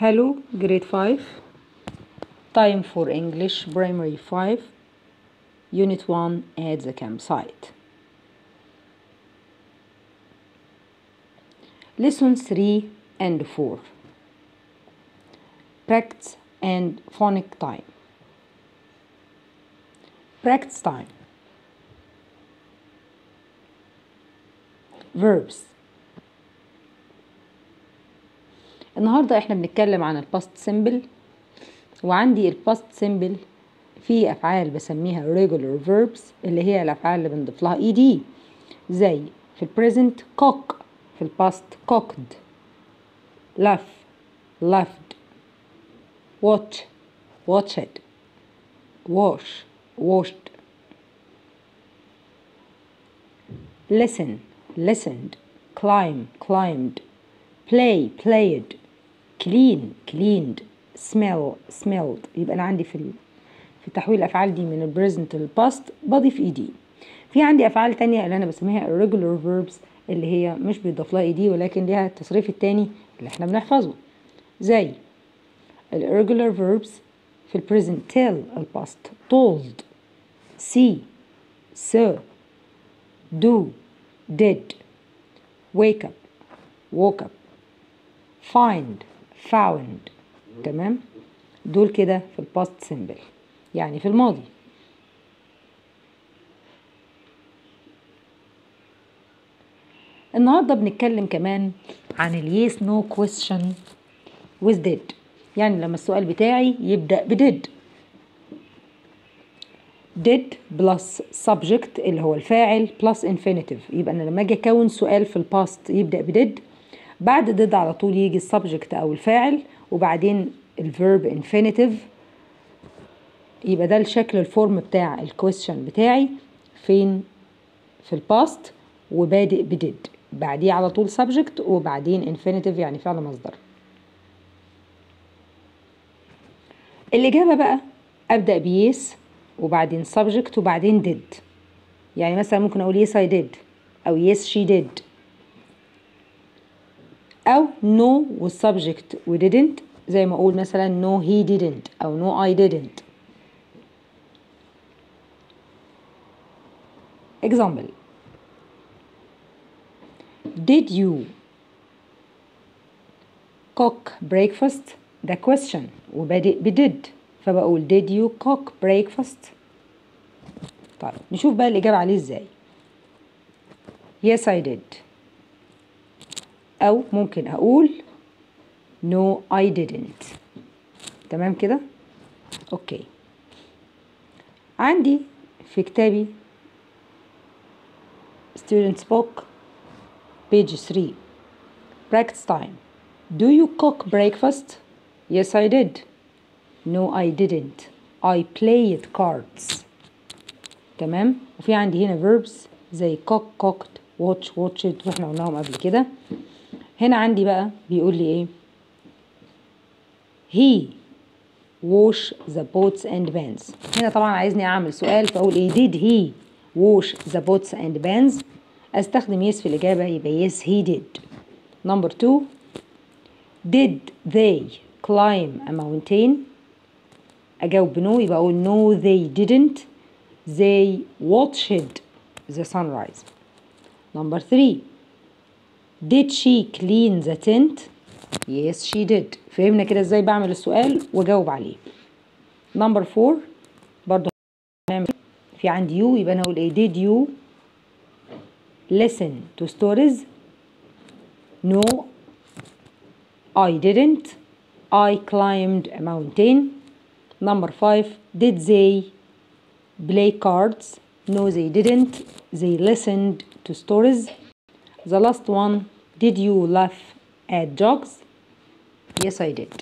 Hello, grade 5. Time for English Primary 5, Unit 1 at the campsite. Lesson 3 and 4. Practice and phonic time. Practice time. Verbs. النهارده إحنا بنتكلم عن ال past simple وعندي ال past simple في أفعال بسميها regular verbs اللي هي الأفعال اللي بنضيف لها d زي في ال present cook في ال past cooked laugh laughed. Watch watched. Wash washed. Listen listened. Climb climbed. Play played. Clean cleaned smell smelled. يبقى أنا عندي في. في تحويل الافعال دي من ال present لل past بضيف ed. في عندي أفعال تانية اللي أنا بسميها irregular verbs اللي هي مش بيضاف لها ed ولكن ليها التصريف التاني اللي إحنا بنحفظه. زي ال irregular verbs في ال present tell ال past told. see saw do did wake up woke up find. Found. تمام؟ دول كده في ال past simple يعني في الماضي. النهارده بنتكلم كمان عن ال yes no question with did. يعني لما السؤال بتاعي يبدأ ب did did. Plus subject اللي هو الفاعل plus infinitive. يبقى أنا لما أجي أكون سؤال في ال past يبدأ ب did بعد did على طول يجي ال subject أو الفاعل وبعدين ال verb infinitive. يبقى ده الشكل ال form بتاع ال question بتاعي. فين؟ في الباست وبادئ بديد بعديه على طول subject وبعدين infinitive يعني فعل مصدر. الإجابة بقى أبدأ بيس وبعدين subject وبعدين did. يعني مثلا ممكن أقول yes I did. أو yes she did. أو no والsubject و didn't زي ما أقول مثلا no he didn't أو no I didn't example did you cook breakfast ده question وبادئ بدid فبقول did you cook breakfast طيب نشوف بقى الإجابة عليه إزاي yes I did أو ممكن أقول no I didn't تمام كده أوكي عندي في كتابي students book page 3 practice time do you cook breakfast yes I did no I didn't I played cards تمام وفي عندي هنا verbs زي cook cooked watch watched وإحنا قلناهم قبل كده هنا عندي بقى بيقول لي ايه he wash the pots and pans هنا طبعا عايزني اعمل سؤال فاقول ايه did he wash the pots and pans استخدم yes في الاجابه يبقى yes he did number two did they climb a mountain اجاوب no يبقى اقول no they didn't they watched the sunrise number three did she clean the tent yes she did فهمنا كده ازاي بعمل السؤال واجاوب عليه number four برضو في عندي you يبقى انا اقول ايه did you listen to stories no I didn't I climbed a mountain number five did they play cards no they didn't they listened to stories The last one did you laugh at jokes yes I did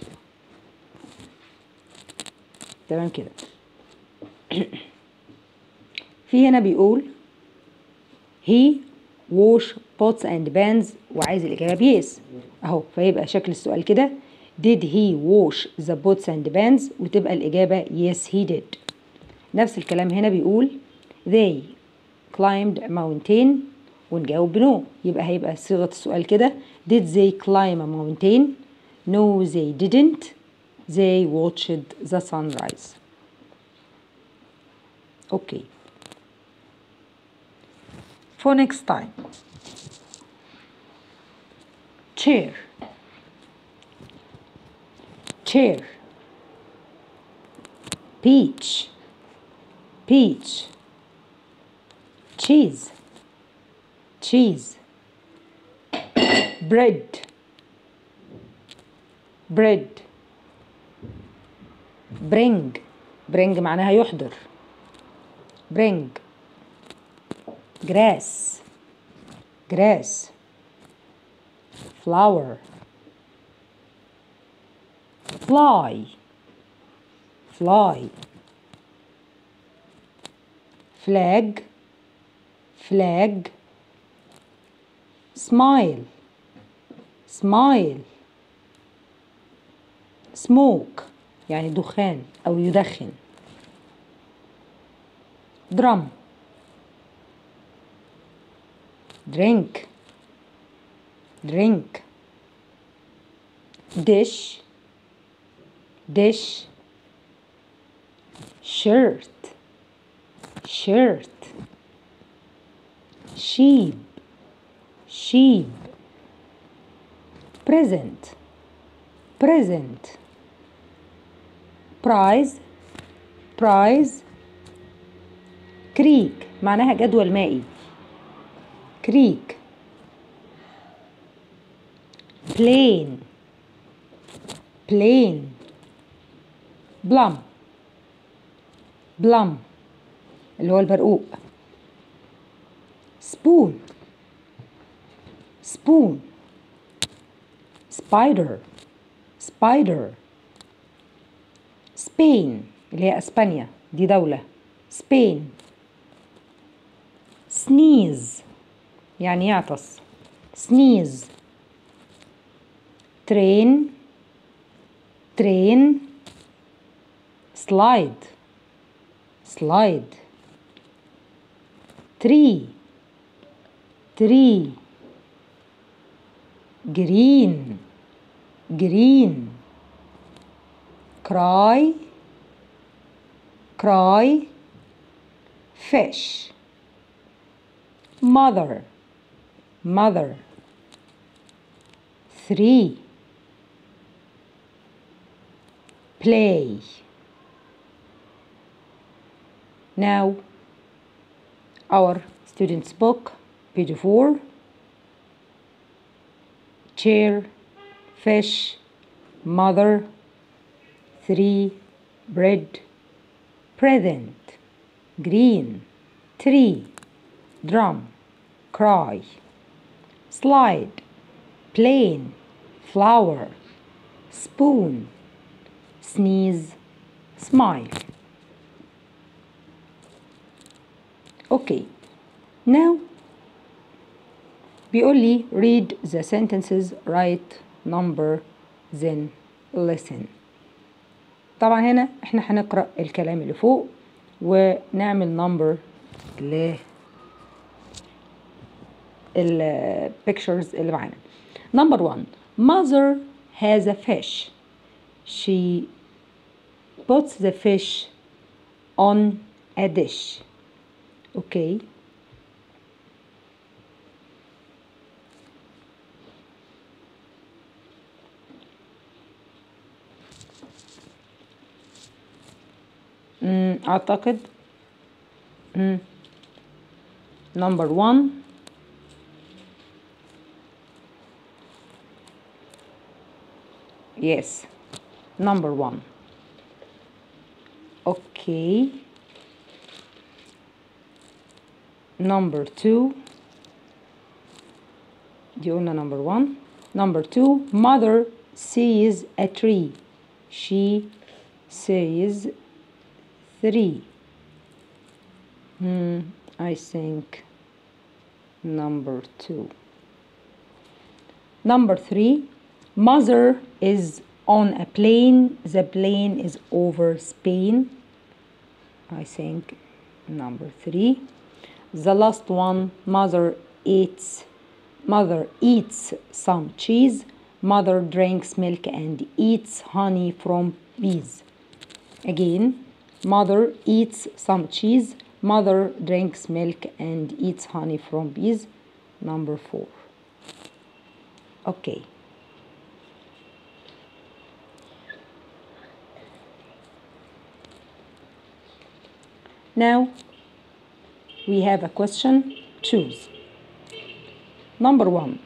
تمام كده في هنا بيقول he wash pots and pans وعايز الإجابة بيس أهو فيبقى شكل السؤال كده did he wash the pots and pans وتبقى الإجابة yes he did نفس الكلام هنا بيقول they climbed a mountain ونجاوب بنو يبقى هيبقى صيغة السؤال كده did they climb a mountain No, they didn't. They watched the sunrise. Okay. For next time. Chair. Chair. Peach. Peach. Cheese. Cheese. Bread. bread bring bring معناها يحضر bring grass grass flower fly fly flag flag Smile smile smoke يعني دخان أو يدخن drum drink drink dish dish shirt shirt sheep sheep present present prize prize creek معناها جدول مائي creek plane plane plum plum اللي هو البرقوق spoon spoon spider spider Spain اللي هي اسبانيا دي دولة Spain sneeze يعني يعطس sneeze train train slide slide tree tree green. Green. Cry cry fish. Mother. Mother. Three. Play. Now our students book page 4 chair fish mother three bread present green tree drum cry slide plane flower spoon sneeze smile. Okay now بيقول لي read the sentences write number then listen طبعا هنا احنا هنقرأ الكلام اللي فوق ونعمل number ل ال pictures اللي معانا number one mother has a fish she puts the fish on a dish okay أعتقد مم. number one yes number one okay number two دي قلنا number one number two mother sees a tree she says three. Hmm, I think number two. Number three mother is on a plane. The plane is over Spain. I think number three. The last one mother eats mother eats some cheese. Mother drinks milk and eats honey from bees again mother eats some cheese. Mother drinks milk and eats honey from bees. Number four. Okay. Now we have a question. Choose. Number one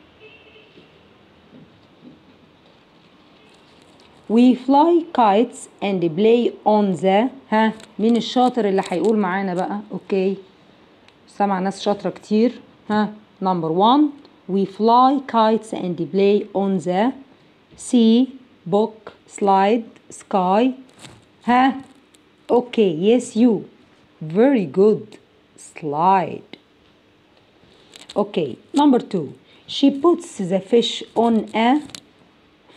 We fly kites and play on the ها مين الشاطر اللي هيقول معانا بقى اوكي سمع ناس شاطرة كتير ها number one we fly kites and play on the sea book slide sky ها okay yes you very good slide okay number two she puts the fish on a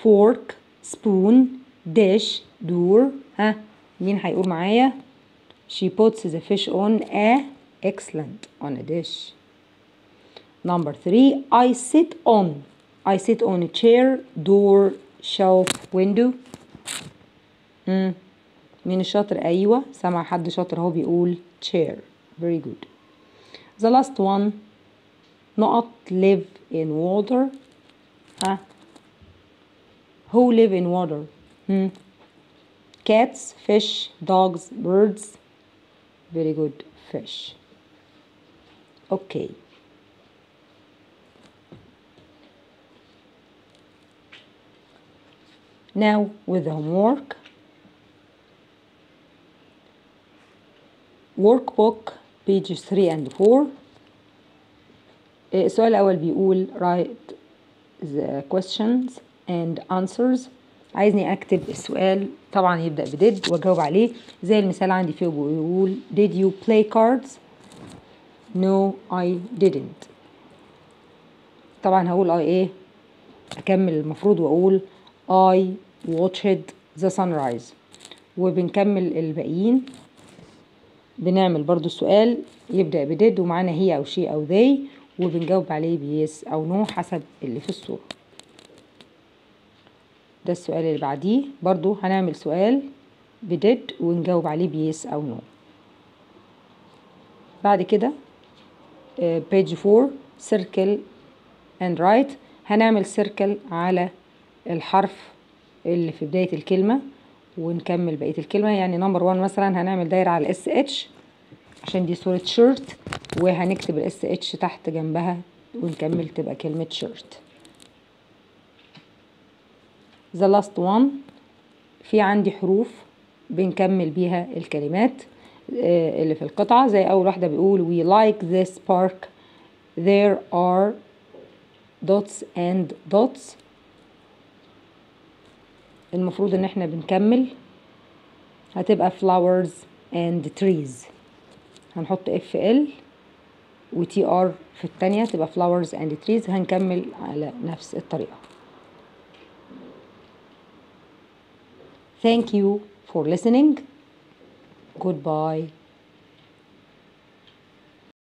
fork spoon dish door ها مين هيقول معايا she puts the fish on a excellent on a dish number three I sit on I sit on a chair door shelf window مم. مين الشاطر ايوه سمع حد شاطر اهو بيقول chair very good the last one نقط live in water ها who live in water hmm. cats fish dogs birds very good fish okay now with the homework workbook pages 3 and 4 السؤال الأول بيقول write the questions and answers. عايزني أكتب السؤال. طبعا يبدأ بديد وأجاوب عليه. زي المثال عندي فيه بيقول did you play cards? No I didn't. طبعا هقول I إيه؟ أكمل المفروض وأقول I watched the sunrise. وبنكمل الباقيين. بنعمل برضو السؤال. يبدأ ب did ومعانا he أو she أو they. وبنجاوب عليه ب yes أو no حسب اللي في الصورة. ده السؤال اللي بعديه. برضو هنعمل سؤال ب did ونجاوب عليه ب yes أو no بعد كده page 4 circle and write هنعمل circle على الحرف اللي في بداية الكلمة ونكمل بقية الكلمة. يعني number 1 مثلا هنعمل دايرة على اس اتش عشان دي صورة shirt وهنكتب الاس اتش تحت جنبها ونكمل تبقى كلمة shirt the last one. في عندي حروف بنكمل بيها الكلمات اللي في القطعة. زي أول واحدة بيقول we like this park. There are dots and dots. المفروض إن إحنا بنكمل. هتبقى flowers and trees. هنحط fl و tr في التانية تبقى flowers and trees. هنكمل على نفس الطريقة. Thank you for listening. Goodbye.